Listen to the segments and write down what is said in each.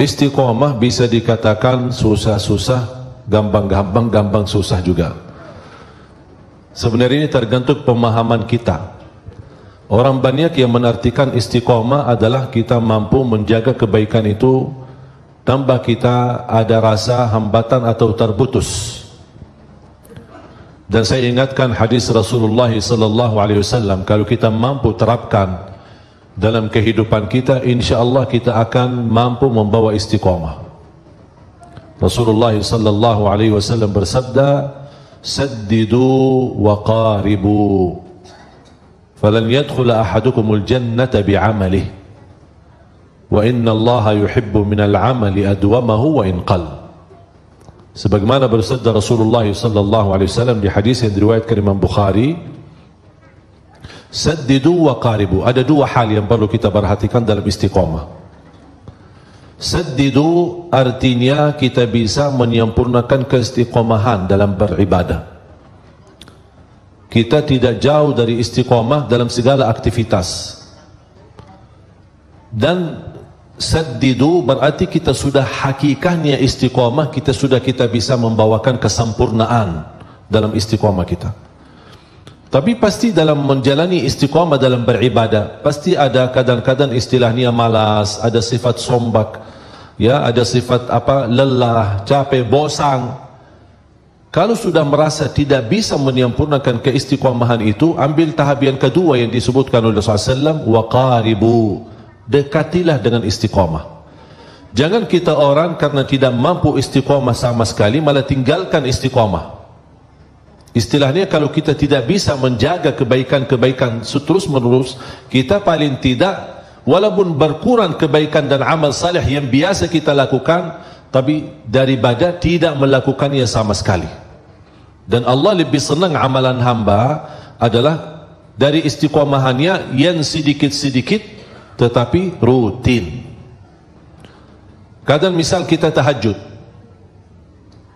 Istiqomah bisa dikatakan susah-susah, gampang-gampang, gampang susah juga. Sebenarnya ini tergantung pemahaman kita. Orang banyak yang menartikan istiqomah adalah kita mampu menjaga kebaikan itu tanpa kita ada rasa hambatan atau terputus. Dan saya ingatkan hadis Rasulullah sallallahu alaihi wasallam kalau kita mampu terapkan dalam kehidupan kita insyaallah kita akan mampu membawa istiqamah. Rasulullah sallallahu alaihi wasallam bersabda saddidu wa qaribu. Falan yadkhul ahadukumul jannata bi'amalihi. Wa inna Allah yuhibbu minal amali adwamahu wa in qal sebagaimana bersabda Rasulullah sallallahu alaihi wasallam di hadis yang diriwayatkan Imam Bukhari saddidu wa qaribu. Ada dua hal yang perlu kita perhatikan dalam istiqamah. Saddidu artinya kita bisa menyempurnakan keistiqomahan dalam beribadah. Kita tidak jauh dari istiqamah dalam segala aktivitas. Dan saddidu berarti kita sudah hakikatnya istiqamah kita sudah kita bisa membawakan kesempurnaan dalam istiqamah kita tapi pasti dalam menjalani istiqamah dalam beribadah pasti ada kadang-kadang istilahnya malas ada sifat sombak ya ada sifat apa lelah capek bosan kalau sudah merasa tidak bisa menyempurnakan keistiqomahan itu, ambil tahap yang kedua yang disebutkan oleh Rasulullah SAW, waqaribu. Dekatilah dengan istiqomah. Jangan kita orang karena tidak mampu istiqomah sama sekali, malah tinggalkan istiqomah. Istilahnya kalau kita tidak bisa menjaga kebaikan-kebaikan seterus menerus, kita paling tidak, walaupun berkurang kebaikan dan amal salih yang biasa kita lakukan, tapi daripada tidak melakukannya sama sekali. Dan Allah lebih senang amalan hamba adalah dari istiqomahannya yang sedikit-sedikit tetapi rutin. Kadang misal kita tahajud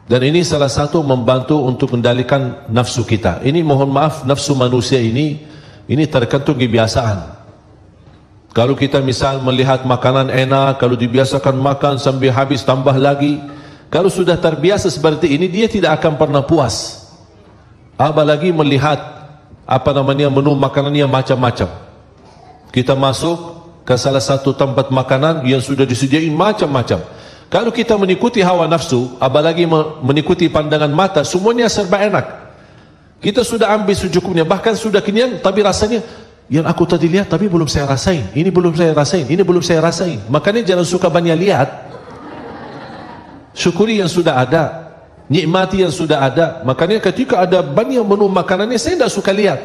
dan ini salah satu membantu untuk mendalikan nafsu kita ini mohon maaf nafsu manusia ini ini tergantung kebiasaan kalau kita misal melihat makanan enak, kalau dibiasakan makan sambil habis tambah lagi, kalau sudah terbiasa seperti ini, dia tidak akan pernah puas. Apalagi melihat apa namanya menu makanannya macam-macam. Kita masuk ke salah satu tempat makanan yang sudah disediakan macam-macam. Kalau kita mengikuti hawa nafsu, apalagi mengikuti pandangan mata, semuanya serba enak. Kita sudah ambil secukupnya, bahkan sudah kenyang, tapi rasanya yang aku tadi lihat tapi belum saya rasain. Ini belum saya rasain ini belum saya rasain. Makanya jangan suka banyak lihat. Syukuri yang sudah ada nikmati yang sudah ada. Makanya ketika ada banyak menu makanannya saya tidak suka lihat.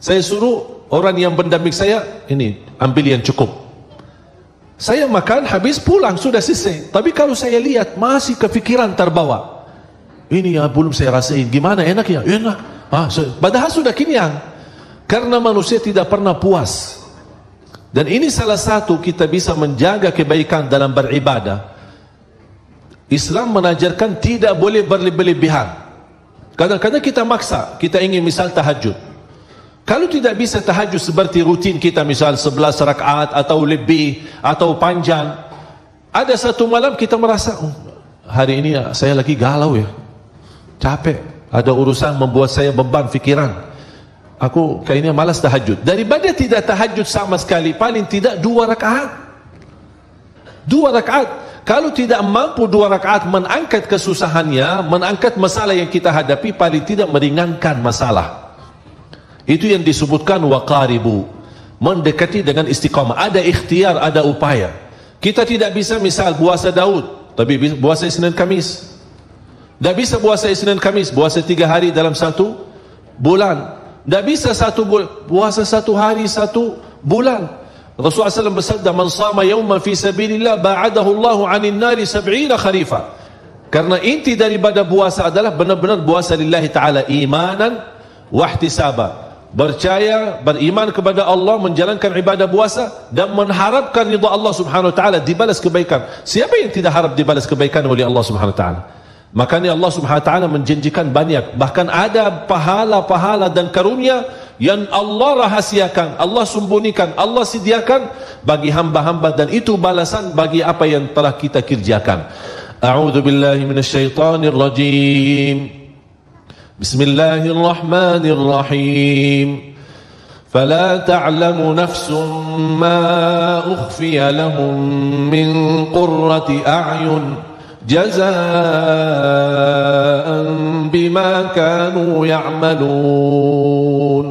Saya suruh orang yang pendamping saya ini ambil yang cukup saya makan habis pulang sudah selesai. Tapi kalau saya lihat masih kefikiran terbawa. Ini yang belum saya rasain. Gimana? Enak ya? Enak. Ah, padahal sudah kenyang. Karena manusia tidak pernah puas. Dan ini salah satu kita bisa menjaga kebaikan dalam beribadah. Islam menajarkan tidak boleh berlebihan kadang-kadang kita maksa. Kita ingin misal tahajud kalau tidak bisa tahajud seperti rutin kita misal 11 rakaat atau lebih atau panjang ada satu malam kita merasa oh, hari ini saya lagi galau ya. Capek. Ada urusan membuat saya beban fikiran. Aku kayaknya malas tahajud. Daripada tidak tahajud sama sekali paling tidak dua rakaat. Dua rakaat. Kalau tidak mampu dua rakaat mengangkat kesusahannya mengangkat masalah yang kita hadapi paling tidak meringankan masalah itu yang disebutkan waqaribu mendekati dengan istiqamah ada ikhtiar ada upaya kita tidak bisa misal puasa Daud tapi puasa Isnin Kamis tidak bisa puasa Isnin Kamis puasa tiga hari dalam satu bulan tidak bisa satu puasa satu hari satu bulan. Rasulullah SAW bersabda, "Man sama yawman fi sabilillah ba'adahu Allahu 'anil nari sab'ina kharifa." Karena inti daripada puasa adalah benar-benar puasa lillahi taala imanan wa ihtisaba. Percaya, beriman kepada Allah, menjalankan ibadah puasa dan mengharapkan ridha Allah Subhanahu wa taala dibalas kebaikan. Siapa yang tidak harap dibalas kebaikan oleh Allah Subhanahu wa taala? Makanya Allah subhanahu wa ta'ala menjanjikan banyak. Bahkan ada pahala-pahala dan karunia yang Allah rahasiakan, Allah sembunyikan, Allah sediakan bagi hamba-hamba dan itu balasan bagi apa yang telah kita kerjakan. A'udzu billahi minasyaitonir rajim. Bismillahirrahmanirrahim. فلا تعلم نفس ما أخفي لهم من قرة أعين جزاء بما كانوا يعملون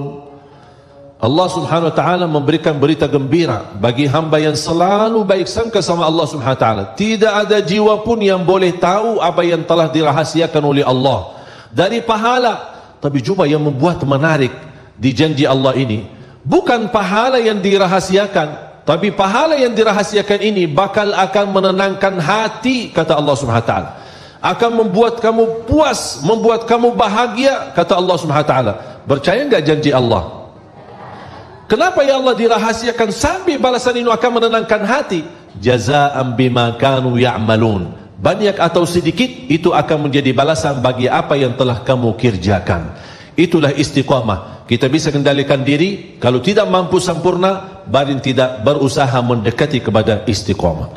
Allah subhanahu wa ta'ala memberikan berita gembira bagi hamba yang selalu baik sangka sama Allah subhanahu wa ta'ala tidak ada jiwa pun yang boleh tahu apa yang telah dirahasiakan oleh Allah dari pahala tapi cuma yang membuat menarik di janji Allah ini bukan pahala yang dirahasiakan tapi pahala yang dirahasiakan ini bakal akan menenangkan hati kata Allah Subhanahu wa taala. Akan membuat kamu puas, membuat kamu bahagia kata Allah Subhanahu wa taala. Percaya enggak janji Allah? Kenapa ya Allah dirahasiakan sampai balasan ini akan menenangkan hati? Jazaa'an bima kanu ya'malun. Banyak atau sedikit itu akan menjadi balasan bagi apa yang telah kamu kerjakan. Itulah istiqamah. Kita bisa kendalikan diri. Kalau tidak mampu sempurna barin tidak berusaha mendekati kepada istiqamah.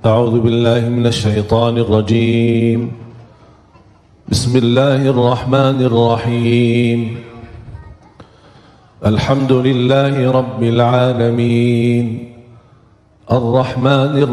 A'udzu billahi minasyaitonir rajim bismillahirrahmanirrahim. Alhamdulillahi rabbil alamin. Arrahmanir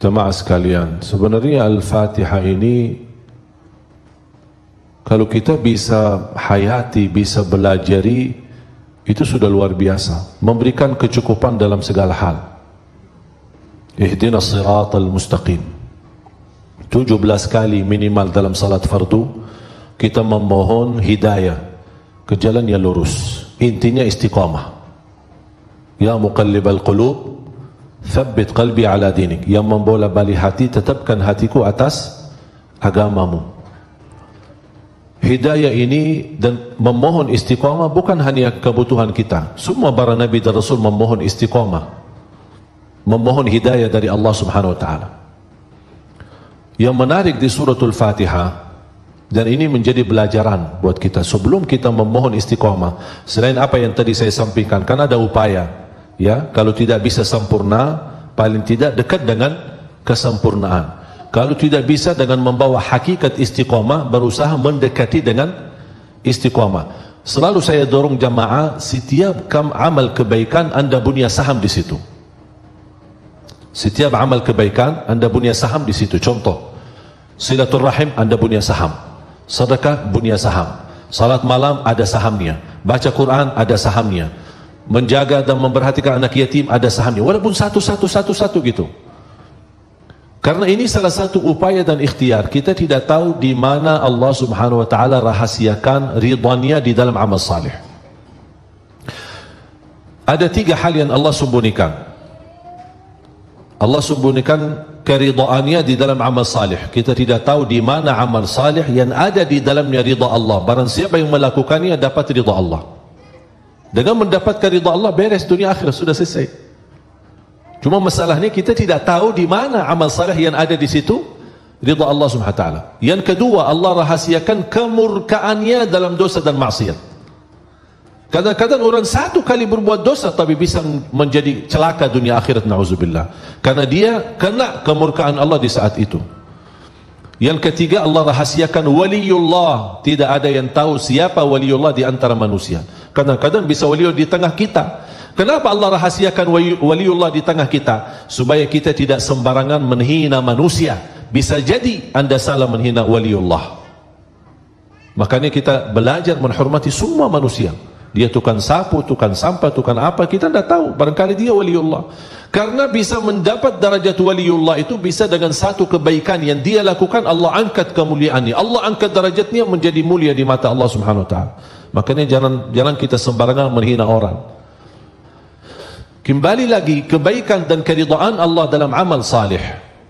Jemaah sekalian, sebenarnya Al-Fatihah ini kalau kita bisa hayati, bisa belajari itu sudah luar biasa, memberikan kecukupan dalam segala hal. Ihdinas siratal mustaqim. 17 kali minimal dalam salat fardu kita memohon hidayah ke jalan yang lurus. Intinya istiqamah. Ya muqallibal qulub Thabbit qalbi ala dinik Yang membola balik hati Tetapkan hatiku atas agamamu Hidayah ini dan memohon istiqamah bukan hanya kebutuhan kita. Semua para nabi dan rasul memohon istiqamah. Memohon hidayah dari Allah Subhanahu wa taala. Yang menarik di suratul Fatihah dan ini menjadi pelajaran buat kita sebelum kita memohon istiqamah selain apa yang tadi saya sampaikan kan ada upaya ya kalau tidak bisa sempurna paling tidak dekat dengan kesempurnaan. Kalau tidak bisa dengan membawa hakikat istiqamah berusaha mendekati dengan istiqamah selalu saya dorong jamaah setiap kam amal kebaikan anda punya saham di situ. Setiap amal kebaikan anda punya saham di situ. Contoh silaturrahim anda punya saham. Sedekah punya saham. Salat malam ada sahamnya. Baca Quran ada sahamnya menjaga dan memperhatikan anak yatim ada sahamnya. Walaupun satu satu satu satu gitu. Karena ini salah satu upaya dan ikhtiar. Kita tidak tahu di mana Allah Subhanahu wa taala rahasiakan ridwannya di dalam amal salih. Ada tiga hal yang Allah sembunyikan. Allah sembunyikan keridaannya di dalam amal salih. Kita tidak tahu di mana amal salih yang ada di dalamnya ridha Allah. Barang siapa yang melakukannya dapat ridha Allah dengan mendapatkan ridha Allah beres dunia akhirat sudah selesai. Cuma masalahnya kita tidak tahu di mana amal saleh yang ada di situ ridha Allah Subhanahu taala. Yang kedua Allah rahasiakan kemurkaannya dalam dosa dan maksiat. Kadang-kadang orang satu kali berbuat dosa tapi bisa menjadi celaka dunia akhirat nauzubillah. Karena dia kena kemurkaan Allah di saat itu. Yang ketiga Allah rahasiakan waliullah, tidak ada yang tahu siapa waliullah di antara manusia. Kadang-kadang bisa waliullah di tengah kita. Kenapa Allah rahasiakan waliullah di tengah kita? Supaya kita tidak sembarangan menghina manusia. Bisa jadi anda salah menghina waliullah. Makanya kita belajar menghormati semua manusia. dia tukang sapu, tukang sampah, tukang apa, kita tidak tahu. Barangkali dia waliullah. Karena bisa mendapat darajat waliullah itu bisa dengan satu kebaikan yang dia lakukan, Allah angkat kemuliaannya. Allah angkat darajatnya menjadi mulia di mata Allah subhanahu wa ta'ala. Makanya jangan jangan kita sembarangan menghina orang. Kembali lagi, kebaikan dan keridaan Allah dalam amal salih.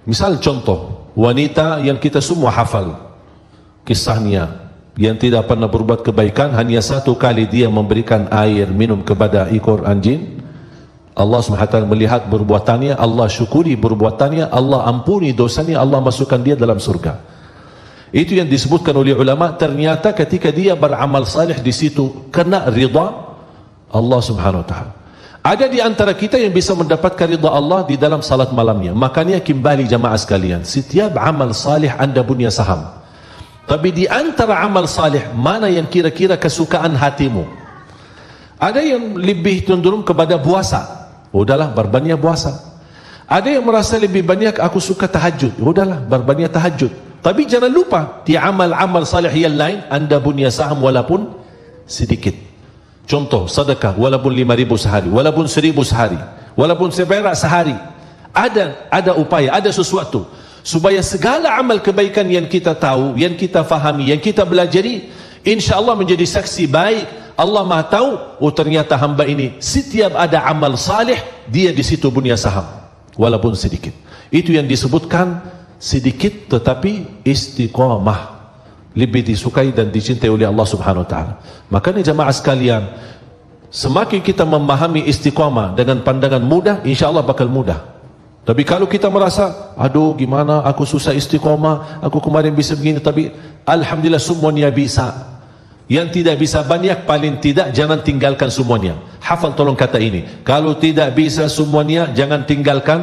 Misal contoh, wanita yang kita semua hafal kisahnya yang tidak pernah berbuat kebaikan hanya satu kali dia memberikan air minum kepada ekor anjing Allah SWT melihat perbuatannya Allah syukuri perbuatannya Allah ampuni dosanya Allah masukkan dia dalam surga itu yang disebutkan oleh ulama ternyata ketika dia beramal salih di situ kena rida Allah Subhanahu wa taala ada di antara kita yang bisa mendapatkan ridha Allah di dalam salat malamnya makanya kembali jamaah sekalian setiap amal salih anda punya saham tapi di antara amal salih mana yang kira-kira kesukaan hatimu? Ada yang lebih cenderung kepada puasa. Udahlah berbanyak puasa. Ada yang merasa lebih banyak aku suka tahajud. Udahlah berbanyak tahajud. Tapi jangan lupa di amal-amal salih yang lain anda punya saham walaupun sedikit. Contoh sedekah walaupun lima ribu sehari, walaupun seribu sehari, walaupun seberak sehari. Ada ada upaya, ada sesuatu supaya segala amal kebaikan yang kita tahu, yang kita fahami, yang kita belajari, insya Allah menjadi saksi baik. Allah maha tahu, oh ternyata hamba ini setiap ada amal salih, dia di situ punya saham, walaupun sedikit. Itu yang disebutkan sedikit tetapi istiqamah lebih disukai dan dicintai oleh Allah Subhanahu Wa Taala. Makanya jemaah sekalian, semakin kita memahami istiqamah dengan pandangan mudah, insya Allah bakal mudah. Tapi kalau kita merasa, aduh gimana aku susah istiqomah, aku kemarin bisa begini, tapi Alhamdulillah semuanya bisa. Yang tidak bisa banyak, paling tidak jangan tinggalkan semuanya. Hafal tolong kata ini. Kalau tidak bisa semuanya, jangan tinggalkan.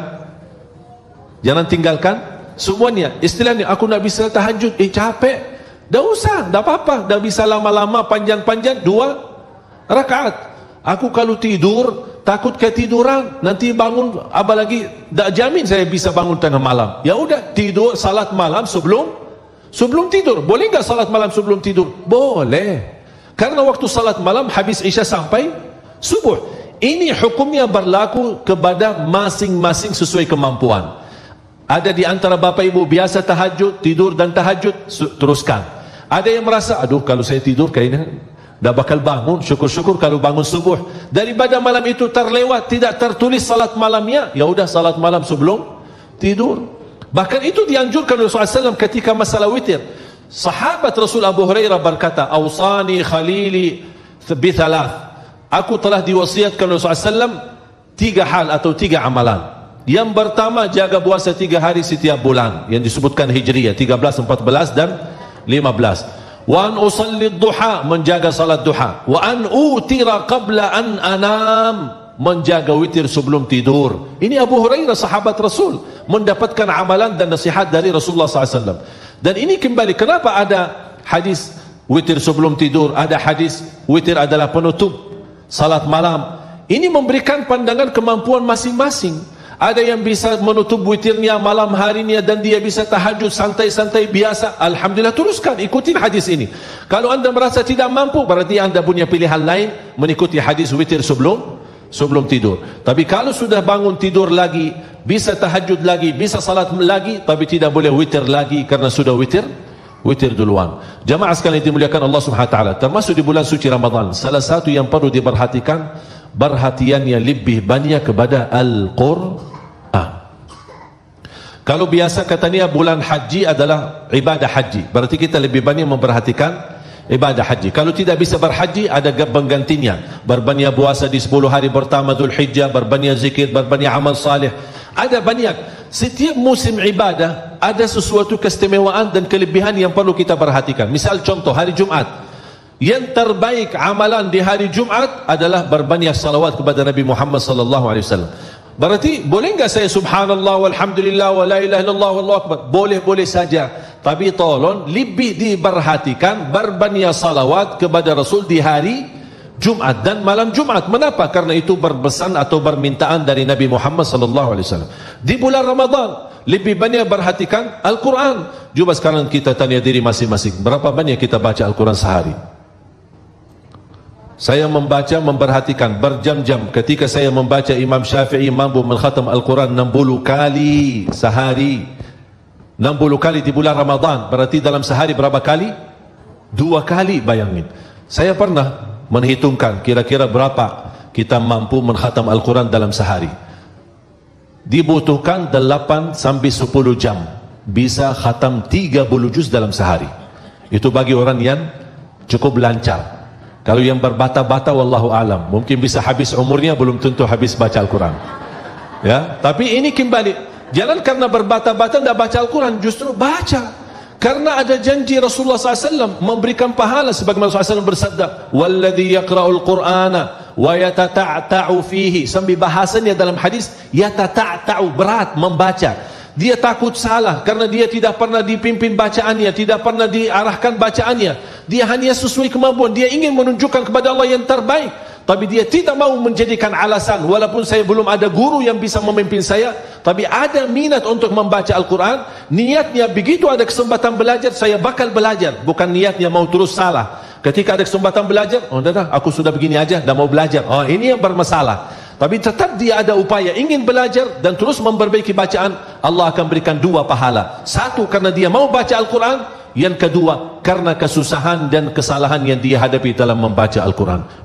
Jangan tinggalkan semuanya. Istilahnya, aku nak bisa tahajud, eh capek. Dah usah, dah apa-apa. Dah bisa lama-lama, panjang-panjang, dua rakaat. Aku kalau tidur, takut ketiduran nanti bangun apalagi tak jamin saya bisa bangun tengah malam ya udah tidur salat malam sebelum sebelum tidur boleh enggak salat malam sebelum tidur boleh karena waktu salat malam habis isya sampai subuh ini hukumnya berlaku kepada masing-masing sesuai kemampuan. Ada di antara bapa ibu biasa tahajud tidur dan tahajud teruskan. Ada yang merasa aduh kalau saya tidur kayaknya dah bakal bangun syukur-syukur kalau bangun subuh. Daripada malam itu terlewat tidak tertulis salat malamnya ya udah salat malam sebelum tidur. Bahkan itu dianjurkan Rasulullah SAW ketika masalah witir. Sahabat Rasul Abu Hurairah berkata awsani khalili bithalah aku telah diwasiatkan Rasulullah SAW tiga hal atau tiga amalan. Yang pertama jaga puasa tiga hari setiap bulan yang disebutkan hijriyah 13, 14 dan 15 wa an usalli duha menjaga salat duha. Wa an utira qabla an anam menjaga witir sebelum tidur. Ini Abu Hurairah sahabat Rasul mendapatkan amalan dan nasihat dari Rasulullah SAW dan ini kembali kenapa ada hadis witir sebelum tidur ada hadis witir adalah penutup salat malam ini memberikan pandangan kemampuan masing-masing ada yang bisa menutup witirnya malam harinya dan dia bisa tahajud santai-santai biasa. Alhamdulillah teruskan ikuti hadis ini. Kalau anda merasa tidak mampu berarti anda punya pilihan lain mengikuti hadis witir sebelum sebelum tidur. Tapi kalau sudah bangun tidur lagi, bisa tahajud lagi, bisa salat lagi, tapi tidak boleh witir lagi karena sudah witir witir duluan. Jamaah sekalian dimuliakan Allah Subhanahu taala, termasuk di bulan suci Ramadan, salah satu yang perlu diperhatikan perhatiannya lebih banyak kepada Al-Quran. Kalau biasa katanya bulan haji adalah ibadah haji. Berarti kita lebih banyak memperhatikan ibadah haji. Kalau tidak bisa berhaji, ada penggantinya. Berbanyak puasa di 10 hari pertama Dhul Hijjah, berbanyak zikir, berbanyak amal salih. Ada banyak. Setiap musim ibadah, ada sesuatu keistimewaan dan kelebihan yang perlu kita perhatikan. Misal contoh, hari Jumat yang terbaik amalan di hari Jumat adalah berbanyak salawat kepada Nabi Muhammad sallallahu alaihi wasallam. Berarti boleh enggak saya subhanallah walhamdulillah wa la ilaha illallah wallahu akbar? Boleh boleh saja. Tapi tolong lebih diperhatikan berbanyak salawat kepada Rasul di hari Jumat dan malam Jumat. Kenapa? Karena itu berbesan atau permintaan dari Nabi Muhammad sallallahu alaihi wasallam. Di bulan Ramadan lebih banyak perhatikan Al-Quran. Cuba sekarang kita tanya diri masing-masing. Berapa banyak kita baca Al-Quran sehari? Saya membaca, memperhatikan berjam-jam ketika saya membaca Imam Syafi'i mampu mengkhatam Al-Quran 60 kali sehari. 60 kali di bulan Ramadan. Berarti dalam sehari berapa kali? Dua kali bayangin. Saya pernah menghitungkan kira-kira berapa kita mampu mengkhatam Al-Quran dalam sehari. Dibutuhkan 8 sampai 10 jam. Bisa khatam 30 juz dalam sehari. Itu bagi orang yang cukup lancar. Kalau yang berbata-bata wallahu alam, mungkin bisa habis umurnya belum tentu habis baca Al-Quran. Ya, tapi ini kembali jangan karena berbata-bata tidak baca Al-Quran, justru baca. Karena ada janji Rasulullah SAW memberikan pahala sebagaimana Rasulullah SAW bersabda, "Walladhi yaqra'ul Qur'ana wa yatata'ta'u fihi." Sambil bahasanya dalam hadis, yatata'ta'u berat membaca. Dia takut salah karena dia tidak pernah dipimpin bacaannya, tidak pernah diarahkan bacaannya. Dia hanya sesuai kemampuan. Dia ingin menunjukkan kepada Allah yang terbaik. Tapi dia tidak mau menjadikan alasan. Walaupun saya belum ada guru yang bisa memimpin saya. Tapi ada minat untuk membaca Al-Quran. Niatnya begitu ada kesempatan belajar, saya bakal belajar. Bukan niatnya mau terus salah. Ketika ada kesempatan belajar, oh dah, dah aku sudah begini aja, dah mau belajar. Oh ini yang bermasalah. Tapi tetap dia ada upaya ingin belajar dan terus memperbaiki bacaan, Allah akan berikan dua pahala. Satu karena dia mau baca Al-Quran, yang kedua karena kesusahan dan kesalahan yang dia hadapi dalam membaca Al-Quran.